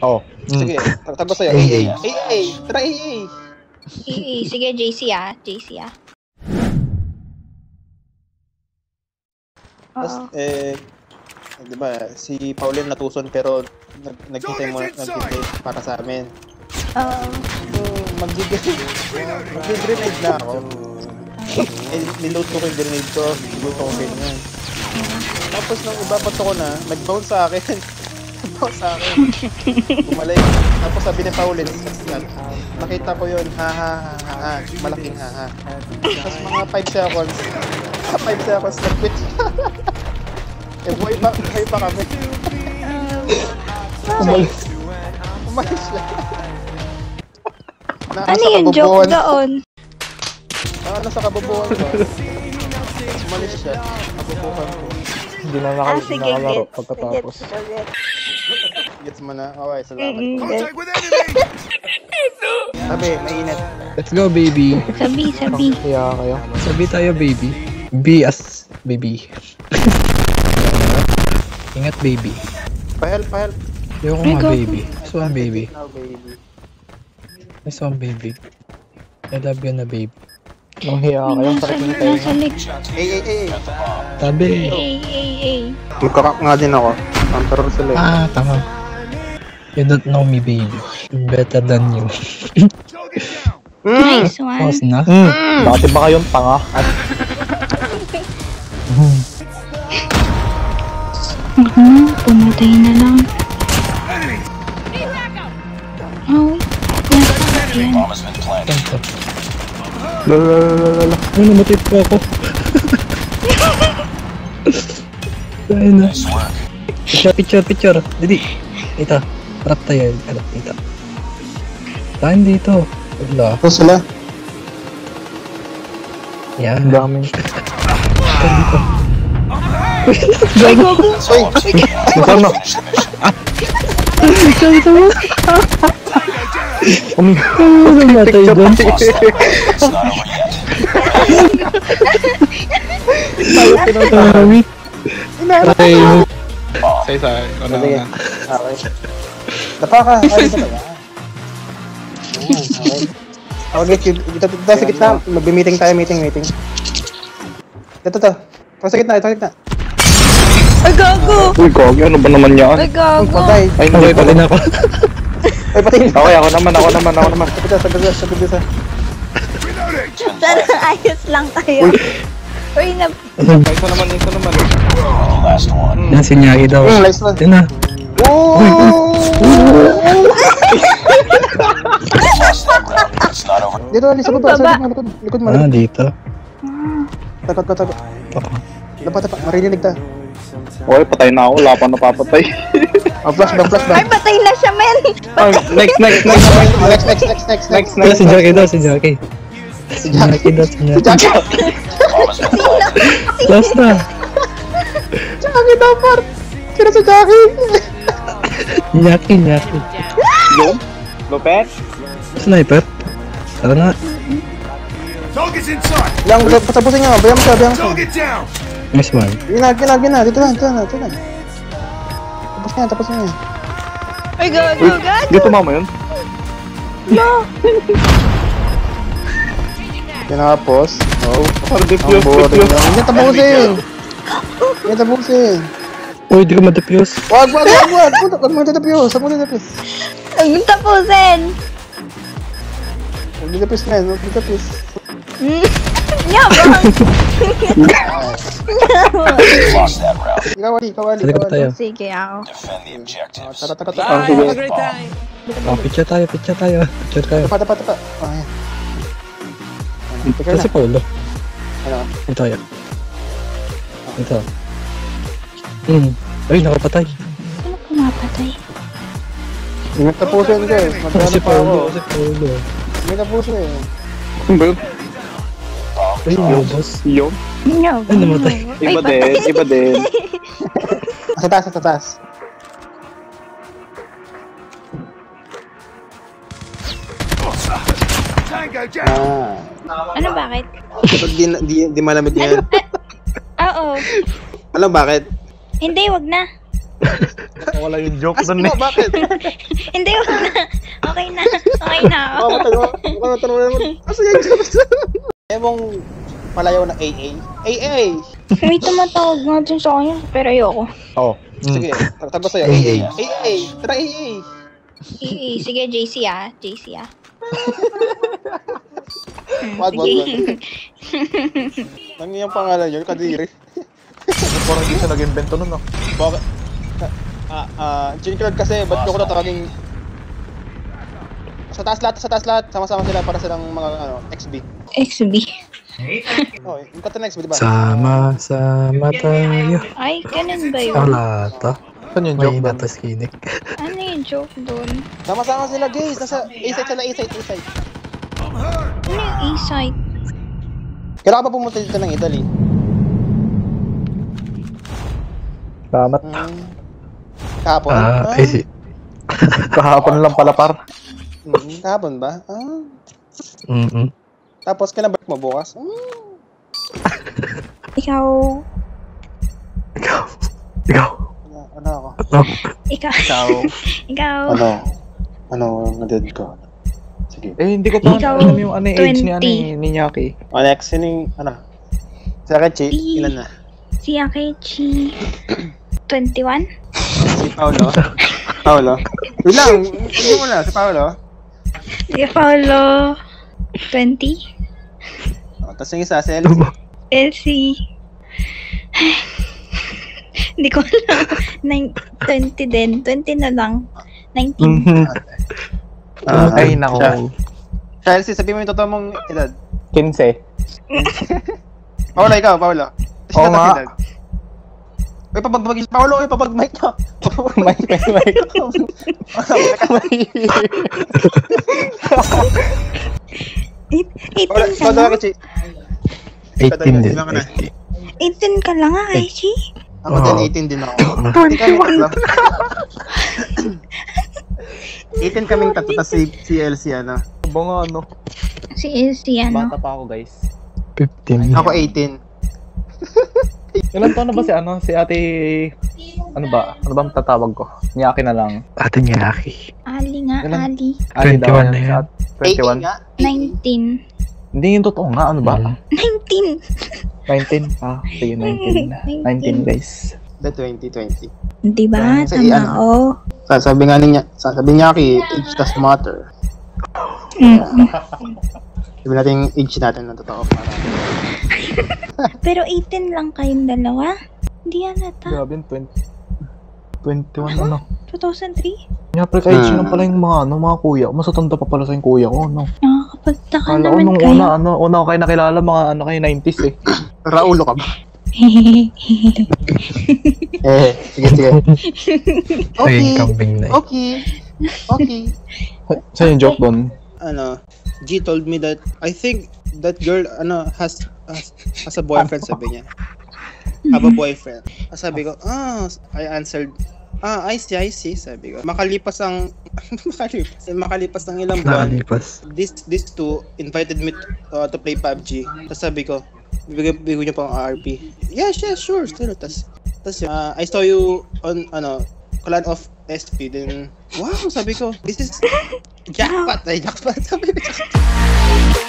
Oo. Sige, tapos sa'yo. AA. AA. AA. Tara, AA. Eh, Sige, JC ah. JC ah. Tapos, eh, di ba, si Pauline natuson pero nag nagkita mo nagkita para sa amin. Oo. So, mag-grenade, mag-grenade na ako. Eh, niload ko yung grenade ko, niload ko ganyan. Tapos nung ibabato ko na, nag-bounce sa akin. nag-bounce sa akin. Bumalik. Tapos sabi ni Pauline, nakita ko yun, ha ha ha ha ha, malaking ha ha. Tapos mga 5 seconds, 5 seconds, nag-quit eh, buhay pa, buhay pa kami. Umalis. Umalis lang. Ano yung joke doon? Nakasa sa kabubuhan ko. Umalis siya. Kabubuhan ko. Hindi na Ah, nakal- sige, nakalaro gets. pagkatapos. Gets, gets. Gets mo na? Okay, salamat. Mm, gets. Sabi, mainit. Let's go, baby. Sabi, sabi. Kaya kayo. Sabi tayo, baby. Be as baby. Ingat, baby. Pahelp, pahelp. Ayoko Ay, nga, baby. This one, baby. This one, baby. I love you na, baby. Nung hiya kayo, nasa, sakit ng nasa tayo. leg. Ay, ay, ay. Tabi. Ay, ay, ay. Magkakak nga din ako. Emperor sila eh. Ah, tama. You don't know me, baby. Better than you. Nice one. Pause na. Hmm, dati ba kayong tanga? At Mhm, pumatay na lang. Oh, yan. Ganito. lalalala. Ano, namatay po ako. Ayun na. Picture, picture, picture. Didi. Ito. Harap tayo. Harap dito. Tahan dito. Wala. Ito sila. Yan. Ang daming. Gago. Uy! Nasaan na? Gago mo. Umi... Ano namatay doon? Marami. Patay mo. Say say. Ano Sige. na? Okay. Napaka. Ay, ito ba? Ayan, okay. Okay, dito, dito, dito sa gitna. Mag-meeting tayo, meeting, meeting. Dito to. Ito sa gitna, ito sa gitna. Ay, gago! Uy, Gogi, ano ba naman yan? Ay, gago! Patay. Ay, hindi pala na ako. Ay, patay. Okay, ako naman, ako naman, ako naman. Sa gitna, sa gitna, sa gitna. Sana ayos lang tayo. Uy, na... Isa naman, isa naman. Yan, sinyagi daw. Hmm, nice one. Ito na. Oh! Dito, Ali, sa baba, sa Baba. likod, likod, likod. Ah, dito. Takot takot. Ako. Dapat, dapat, maririnig ta. Okay, patay na ako, wala pa napapatay. Oh, flashbang, Ay, flashbang. patay na siya, men! Ay, next, next, next, next, Next, next, next, next, next, Ito, si Jackie daw, si Jackie. Si Si Jackie daw, si Si Jackie. Jackie. Last na. Jackie dapat. Sino si Jackie? Jackie, Jackie. Yung? Lopet? Sniper. Tara na. Yang, patapusin niya. Bayang siya, bayang siya. Nice one. Yun na, yun na, yun na. Dito na, dito na, dito na. Tapos niya, tapos niya. Ay, gago, Uy, gago! dito mama yun? Tinapos. Oh. Parang Ang defuse, defuse. Hindi tapusin. Hindi tapusin. Uy, di ko matapyos. Wag, wag, wag, wag. Huwag huwag mo tatapos. Huwag mo tatapos. Ay, tapusin! Huwag mo tatapos na. Huwag mo tatapos. Yabang! Ikaw, Ali, ikaw, Ali. Sige ako. Ah, Tara, tara, tara. Ang sige. Oh, picture tayo, picture tayo. Picture tayo. Tapa, tapa, tapa. Ah, yan. Ito si na. Paulo. Ano? Ito yan. Ito. Hmm. Ay, nakapatay. Sino pumapatay? Hindi tapusin guys. Ito Magkano si pa ako. Paulo. Si Paulo. Hindi tapusin. Ano ba yun? Ay, boss. Yung? Yabang. Ay, namatay. Ay, Iba din, iba din. Sa taas, sa taas. Ah. Ano, bakit? Kapag di, di, di malamig yan. Oo. Alam bakit? Hindi, wag na. Wala yung joke mo, eh. bakit? Patay na ako. Mamamatay mo. Mamamatay mo naman. Asa yan? Emong palayaw na AA. AA! May tumatawag nga dun sa kanya, pero ayoko. Oo. Sige, tagba sa'yo. AA. AA. Tara AA. Eh, sige, JC ah. JC ah. Wag, wag, wag. Ano yung pangalan yun? Kadiri. Parang hindi siya nag-invento nun, no? Bakit? Ah, ah, Claude kasi, ba't ko ko tatawagin sa taas lahat, sa taas lahat, sama-sama sila para silang mga, ano, XB. XB. Oh, yung kata na XB, diba? Sama-sama tayo. Ay, ganun ba yun? Wala to. Saan yung May joke doon? natas kinik. Ano yung joke dun? Sama-sama sila, guys. Nasa A-side sila, A-side, A-side. Ano yung A-site? Kailangan pa pumunta dito ng Italy. Salamat. Hmm. Kahapon? Ah, ay si... Kahapon lang pala par. Hmm, kahapon ba? Ah. Mm-mm. Tapos, kailan break mo bukas? Hmm. Ikaw... Ikaw. Ikaw. Ano, ano ako? Ano? Ikaw... Ikaw. Ikaw... Ano? Ano ang dead ko? Sige. Eh, hindi ko pa Ikaw, alam yung ano, yung age ni, ano, 20. eh, ni Nyaki. Alex, sino yung, ano? Sa akin, Chi, I- ilan na? Si Akechi... 21? Si Paolo? Paolo? Wait lang, hindi mo na, si Paolo. Si Paolo... 20? Oh, tapos yung isa, si Elsie. Elsie... Hindi ko alam. Nine- 20 din. 20 na lang. 19. Mhm. Ah, Ay, nako. Elsie, sabi mo yung totoo mong edad. 15. Paolo, ikaw, Paolo. Oo Siya nga. Uy, papagbag Paolo, uy, papag-mic ka. May, may, may. Eight- 18 Paolo, ka lang? Chi. 18 din. Ilan ka na? 18 ka lang ah, Aichi. Ako din, Oo. 18 din ako. 21 lang. 18 kaming tatlo, tapos si, si Elsie, ano. Ba nga, ano? Si Elsie, ano? Bata pa ako, guys. 15. Ako 18. Ilan taon na ba si ano? Si ate... Ano ba? Ano ba ang tatawag ko? Nyaki na lang. Ate Nyaki. Ali nga, Ilan? Ali. Ali 21 daw na yan. ate- 21. 18 nga. 19. Hindi yung totoo nga. Ano ba? Mm. 19! 19? Ah, sige, 19. 19, guys. The 2020. Di ba? Tama, iyan. oh. Sa- Sabi nga niya, sa- sabi niya kay age does matter. Mm. Sabi natin yung age natin na totoo para. Pero 18 lang kayong dalawa? Hindi yan ata. Grabe yung 20. 21 ano? 2003? Kaya pre, kahit Hmm. sino pala yung mga, ano, mga kuya. ko. Masatanda pa pala sa yung kuya ko, ano. Nakakapagtaka Kala ko naman nung kayo. una, ano, una ko kayo nakilala, mga ano kayo, 90s eh. Raulo ka ba? Eh, sige, sige. Ay, Okay. eh. Okay. Okay. Saan yung joke doon? Ano, G told me that I think that girl ano has has, has a boyfriend sabi niya. Have a boyfriend. Sabi ko, ah, I answered, ah, I see, I see, sabi ko. Makalipas ang, makalipas, makalipas ang ilang buwan, Nakalipas. this this two invited me to, uh, to play PUBG. Tapos sabi ko, bigay bigay niyo pang RP. Yes, yes, sure. Still, tas tas uh, I saw you on ano Clan of SP then wow sabi ko this is jackpot ay jackpot sabi ko jackpot.